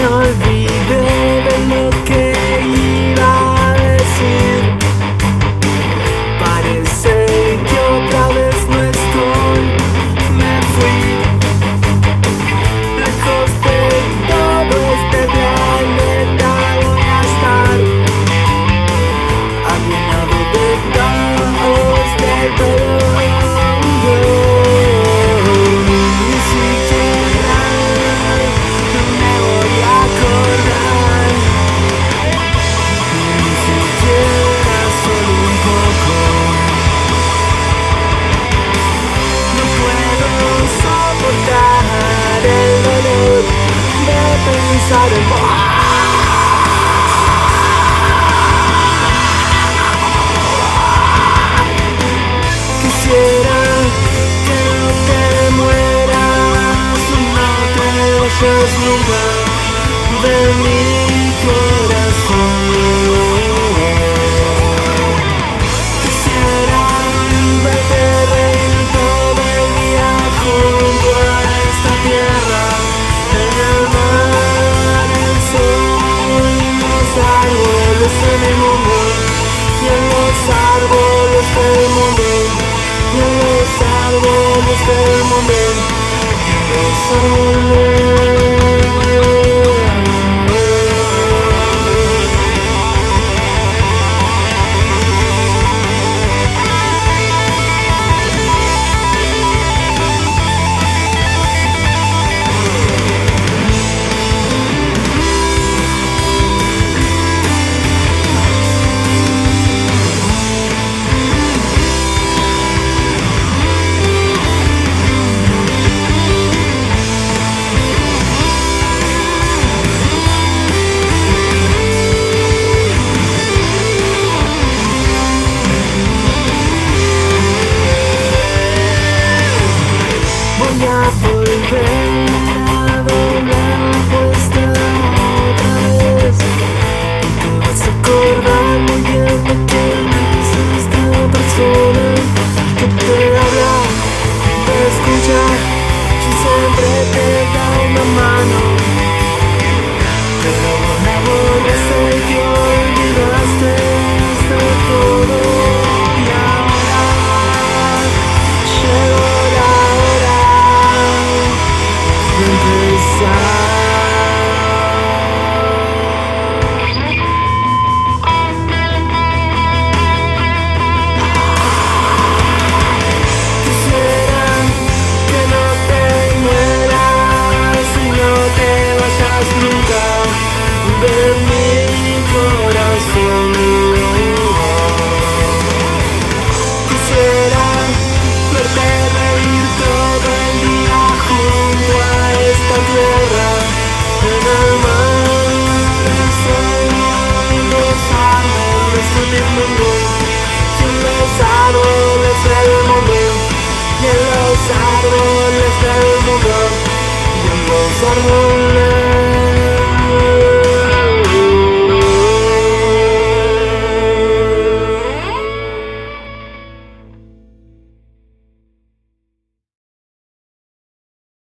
I've vayas nunca de mi soul. silent